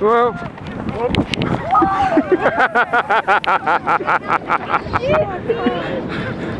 Whoa. Whoa.